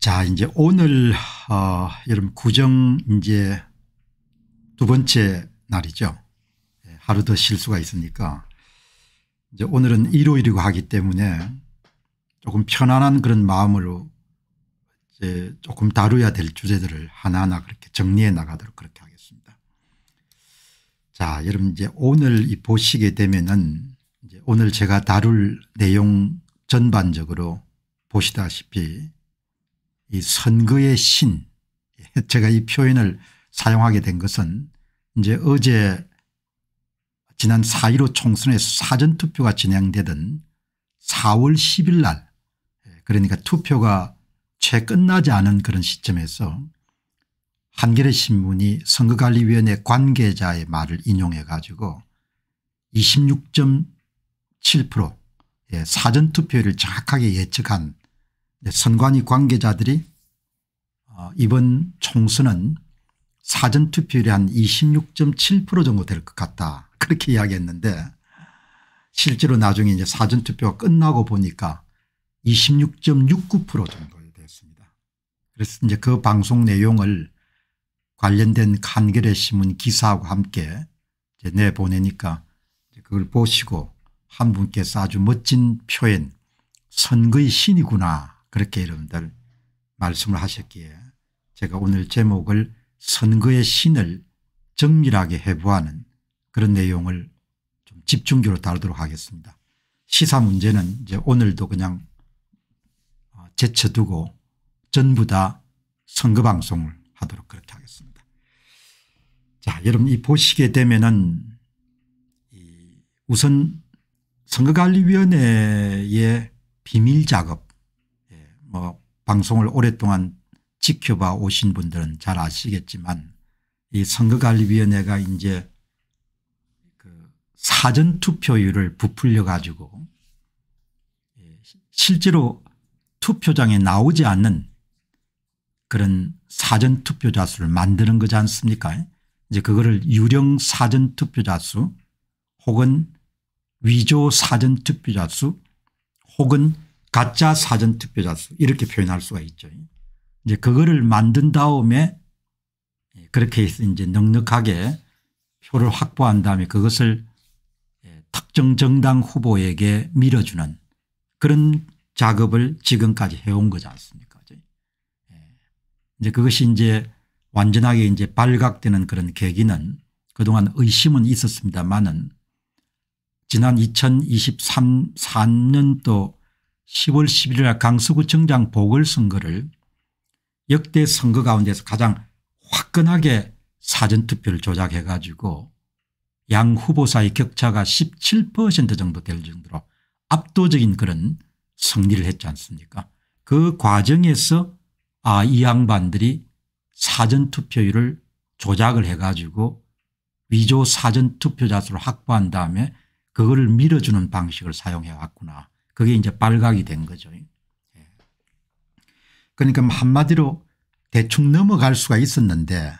자 이제 오늘 어, 여러분 구정 이제 두 번째 날이죠. 예, 하루 더 실수가 있으니까 이제 오늘은 일요일이고 하기 때문에 조금 편안한 그런 마음으로 이제 조금 다루어야 될 주제들을 하나하나 그렇게 정리해 나가도록 그렇게 하겠습니다. 자 여러분 이제 오늘 이 보시게 되면은 이제 오늘 제가 다룰 내용 전반적으로 보시다시피 이 선거의 신 제가 이 표현을 사용하게 된 것은 이제 어제 지난 4.15 총선에서 사전투표가 진행되던 4월 10일 날 그러니까 투표가 채 끝나지 않은 그런 시점에서 한겨레 신문이 선거관리위원회 관계자의 말을 인용해 가지고 26.7% 예, 사전투표율을 정확하게 예측한 선관위 관계자들이 어, 이번 총선은 사전투표율이 한 26.7% 정도 될 것 같다 그렇게 이야기했는데 실제로 나중에 이제 사전투표가 끝나고 보니까 26.69% 정도 됐습니다. 그래서 이제 그 방송 내용을 관련된 한겨레 신문 기사하고 함께 내보내니까 그걸 보시고 한 분께서 아주 멋진 표현 선거의 신이구나 그렇게 여러분들 말씀을 하셨기에 제가 오늘 제목을 선거의 신을 정밀하게 해부하는 그런 내용을 좀 집중적으로 다루도록 하겠습니다. 시사 문제는 이제 오늘도 그냥 어, 제쳐두고 전부 다 선거 방송을 하도록 그렇게 하겠습니다. 자, 여러분 이 보시게 되면은 우선 선거관리위원회의 비밀 작업 뭐 방송을 오랫동안 지켜봐 오신 분들은 잘 아시겠지만 이 선거관리위원회가 이제 그 사전투표율을 부풀려 가지고 예, 실제로 투표장에 나오지 않는 그런 사전투표자 수를 만드는 거지 않습니까? 이제 그거를 유령 사전투표자 수 혹은 위조 사전투표자 수 혹은 가짜 사전 투표자 수 이렇게 표현할 수가 있죠. 이제 그거를 만든 다음에 그렇게 해서 이제 넉넉하게 표를 확보한 다음에 그것을 예, 특정 정당 후보에게 밀어주는 그런 작업을 지금까지 해온 거지 않습니까? 예. 이제 그것이 이제 완전하게 이제 발각되는 그런 계기는 그동안 의심은 있었습니다만은 지난 2023 4년도 10월 11일 날 강서구청장 보궐선거를 역대 선거 가운데서 가장 화끈하게 사전투표를 조작해 가지고 양 후보 사이 격차가 17% 정도 될 정도로 압도적인 그런 승리를 했지 않습니까? 그 과정에서 아 이 양반들이 사전투표율을 조작을 해 가지고 위조 사전투표자 수를 확보한 다음에 그거를 밀어주는 방식을 사용해 왔구나 그게 이제 발각이 된 거죠. 예. 그러니까 뭐 한마디로 대충 넘어갈 수가 있었는데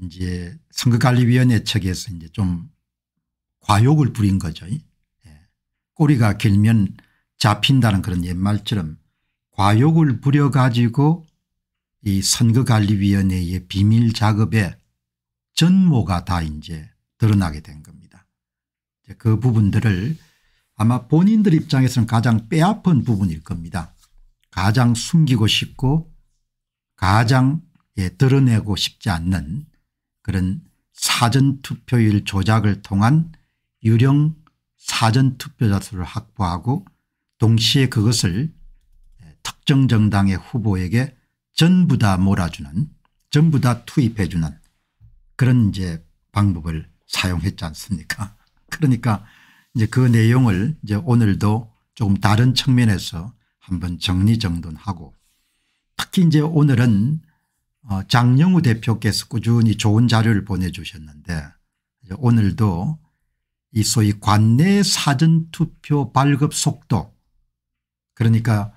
이제 선거관리위원회 측에서 이제 좀 과욕을 부린 거죠. 예. 꼬리가 길면 잡힌다는 그런 옛말처럼 과욕을 부려 가지고 이 선거관리위원회의 비밀 작업에 전모가 다 이제 드러나게 된 겁니다. 그 부분들을 아마 본인들 입장에서는 가장 빼앗은 부분일 겁니다. 가장 숨기고 싶고 가장 예, 드러내고 싶지 않는 그런 사전투표율 조작을 통한 유령 사전투표자 수를 확보하고 동시에 그것을 예, 특정 정당의 후보에게 전부 다 몰아주는 전부 다 투입해 주는 그런 이제 방법을 사용했지 않습니까 그러니까 이제 그 내용을 이제 오늘도 조금 다른 측면에서 한번 정리정돈하고 특히 이제 오늘은 어, 장영우 대표께서 꾸준히 좋은 자료를 보내주셨는데 오늘도 이 소위 관내 사전투표 발급 속도 그러니까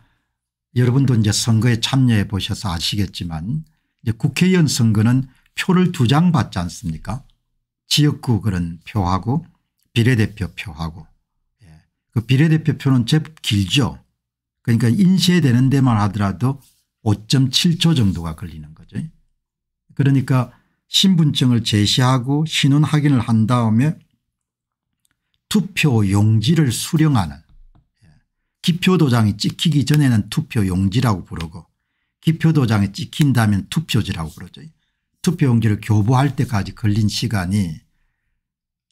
여러분도 이제 선거에 참여해 보셔서 아시겠지만 이제 국회의원 선거는 표를 두 장 받지 않습니까? 지역구 그런 표하고 비례대표 표하고 예. 그 비례대표 표는 제법 길죠. 그러니까 인쇄되는 데만 하더라도 5.7초 정도가 걸리는 거죠. 그러니까 신분증을 제시하고 신원 확인을 한 다음에 투표 용지를 수령하는 예. 기표도장이 찍히기 전에는 투표 용지라고 부르고 기표도장이 찍힌 다면 투표지라고 부르죠. 투표 용지를 교부할 때까지 걸린 시간이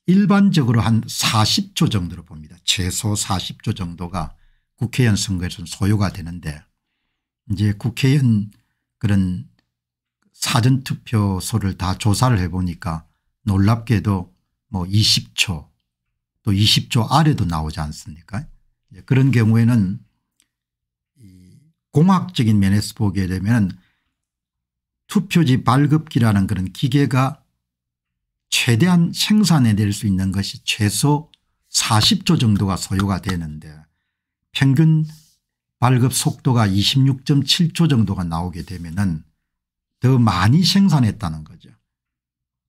일반적으로 한 40초 정도로 봅니다. 최소 40초 정도가 국회의원 선거에서는 소요가 되는데 이제 국회의원 그런 사전투표소를 다 조사를 해보니까 놀랍게도 뭐 20초 또 20초 아래도 나오지 않습니까 그런 경우에는 공학적인 면에서 보게 되면 투표지 발급기라는 그런 기계가 최대한 생산해낼 수 있는 것이 최소 40초 정도가 소요가 되는데 평균 발급 속도가 26.7초 정도가 나오게 되면 더 많이 생산했다는 거죠.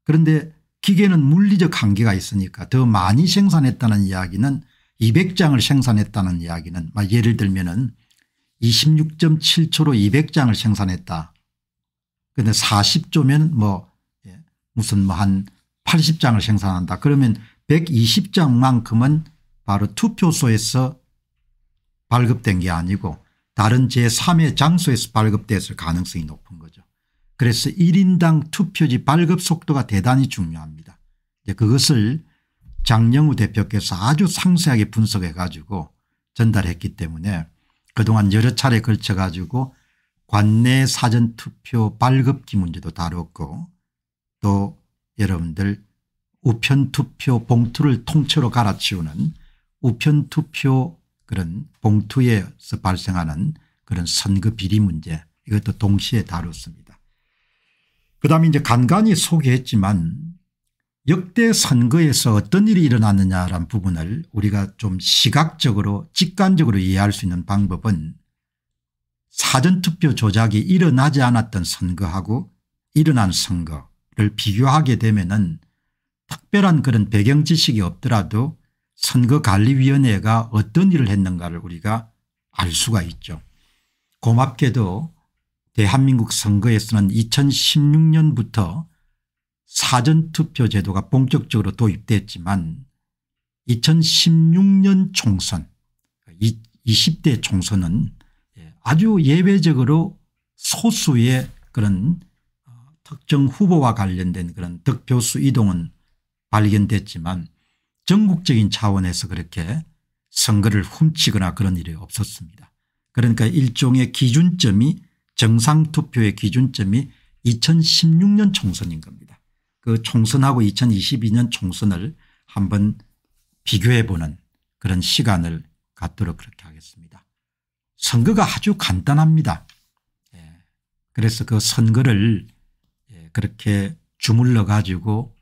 그런데 기계는 물리적 한계가 있으니까 더 많이 생산했다는 이야기는 200장을 생산했다는 이야기는 예를 들면 은 26.7초로 200장을 생산했다. 그런데 40조면 뭐 예, 무슨 뭐한 80장을 생산한다. 그러면 120장만큼은 바로 투표소에서 발급된 게 아니고 다른 제3의 장소에서 발급됐을 가능성이 높은 거죠. 그래서 1인당 투표지 발급 속도가 대단히 중요합니다. 그것을 장영우 대표께서 아주 상세하게 분석해 가지고 전달했기 때문에 그동안 여러 차례 걸쳐 가지고 관내 사전투표 발급기 문제도 다뤘고 또 여러분들 우편투표 봉투를 통째로 갈아치우는 우편투표 그런 봉투에서 발생하는 그런 선거 비리 문제 이것도 동시에 다뤘습니다. 그 다음에 이제 간간히 소개했지만 역대 선거에서 어떤 일이 일어났느냐라는 부분을 우리가 좀 시각적으로 직관적으로 이해할 수 있는 방법은 사전투표 조작이 일어나지 않았던 선거하고 일어난 선거 를 비교하게 되면 특별한 그런 배경 지식이 없더라도 선거관리위원회가 어떤 일을 했는가를 우리가 알 수가 있죠. 고맙게도 대한민국 선거에서는 2016년부터 사전투표 제도가 본격적으로 도입됐지만 2016년 총선 20대 총선은 아주 예외적으로 소수의 그런 어, 특정 후보와 관련된 그런 득표수 이동은 발견됐지만 전국적인 차원에서 그렇게 선거를 훔치거나 그런 일이 없었습니다. 그러니까 일종의 기준점이 정상투표의 기준점이 2016년 총선인 겁니다. 그 총선하고 2022년 총선을 한번 비교해 보는 그런 시간을 갖도록 그렇게 하겠습니다. 선거가 아주 간단합니다. 예. 그래서 그 선거를 예, 그렇게 주물러 가지고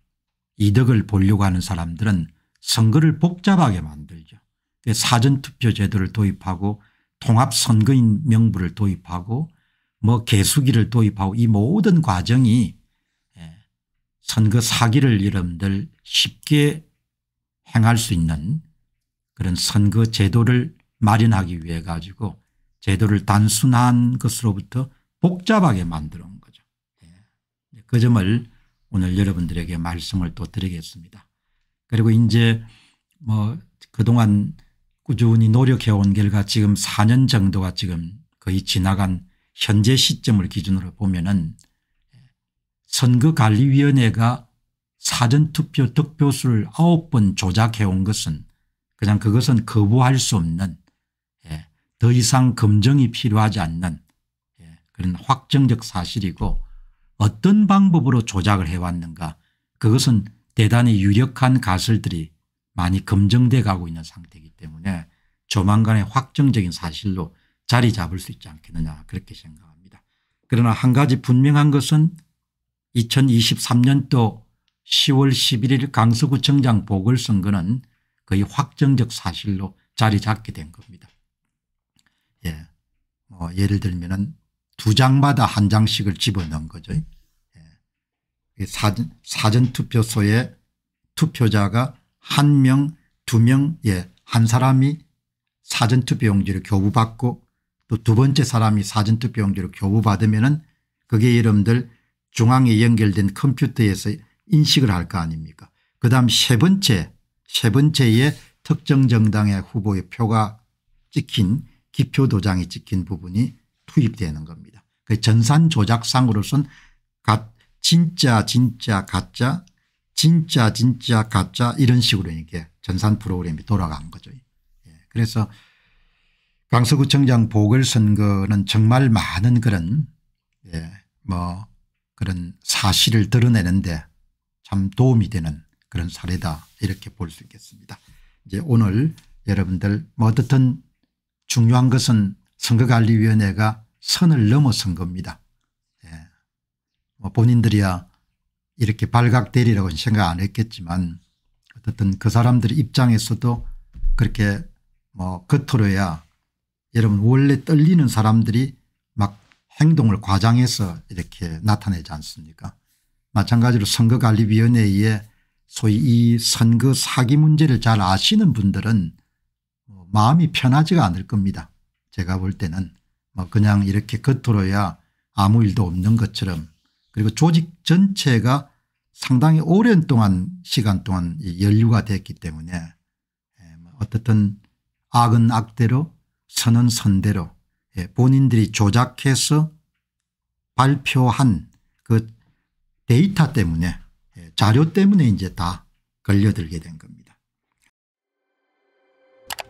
이득을 보려고 하는 사람들은 선거를 복잡하게 만들죠. 그 사전투표 제도를 도입하고 통합선거인 명부를 도입하고 뭐 개수기를 도입하고 이 모든 과정이 예, 선거 사기를 여러분들 쉽게 행할 수 있는 그런 선거 제도를 마련하기 위해 가지고 제도를 단순한 것으로부터 복잡하게. 예. 그 점을 오늘 여러분들에게 말씀을 또 드리겠습니다. 그리고 이제 뭐 그동안 꾸준히 노력해온 결과 지금 4년 정도가 지금 거의 지나간 현재 시점을 기준으로 보면은 선거관리위원회가 사전투표 득표수를 9번 조작해온 것은 그냥 그것은 거부할 수 없는 예, 더 이상 검증이 필요하지 않는 예, 그런 확정적 사실이고 어떤 방법으로 조작을 해왔는가 그것은 대단히 유력한 가설들이 많이 검증돼 가고 있는 상태이기 때문에 조만간에 확정적인 사실로 자리 잡을 수 있지 않겠느냐 그렇게 생각합니다. 그러나 한 가지 분명한 것은 2023년도 10월 11일 강서구청장 보궐선거는 거의 확정적 사실로 자리 잡게 된 겁니다. 예. 뭐 예를 들면 두 장마다 한 장씩을 집어넣은 거죠. 예. 사전, 사전투표소에 투표자가 한 명, 두 명, 예, 한 사람이 사전투표용지를 교부받고 또 두 번째 사람이 사전투표용지를 교부받으면 그게 여러분들 중앙에 연결된 컴퓨터에서 인식을 할 거 아닙니까 그 다음 세 번째 세 번째에 특정 정당의 후보의 표가 찍힌 기표 도장이 찍힌 부분이 투입되는 겁니다. 그 전산 조작상으로선 가, 진짜 진짜 가짜 진짜 진짜 가짜 이런 식으로 이게 전산 프로그램이 돌아간 거죠. 예. 그래서 강서구청장 보궐선거는 정말 많은 그런 예. 뭐 그런 사실을 드러내는데 참 도움이 되는 그런 사례다 이렇게 볼 수 있겠습니다. 이제 오늘 여러분들 뭐 어떻든 중요한 것은 선거관리위원회가 선을 넘어선 겁니다. 예. 뭐 본인들이야 이렇게 발각되리라고는 생각 안 했겠지만 어떻든 그 사람들 입장에서도 그렇게 뭐 겉으로야 여러분 원래 떨리는 사람들이 막 행동을 과장해서 이렇게 나타내지 않습니까 마찬가지로 선거관리위원회에 소위 이 선거 사기 문제를 잘 아시는 분들은 뭐 마음이 편하지가 않을 겁니다. 제가 볼 때는 뭐 그냥 이렇게 겉으로야 아무 일도 없는 것처럼 그리고 조직 전체가 상당히 오랜 동안 시간 동안 연류가 됐기 때문에 예, 뭐 어떻든 악은 악대로 선은 선대로 예, 본인들이 조작해서 발표한 그 데이터 때문에 예, 자료 때문에 이제 다 걸려들게 된 겁니다.